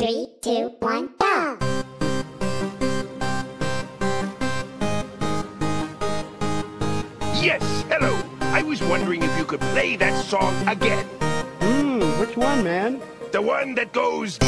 Three, two, one, go! Yes, hello. I was wondering if you could play that song again. Hmm, which one, man? The one that goes...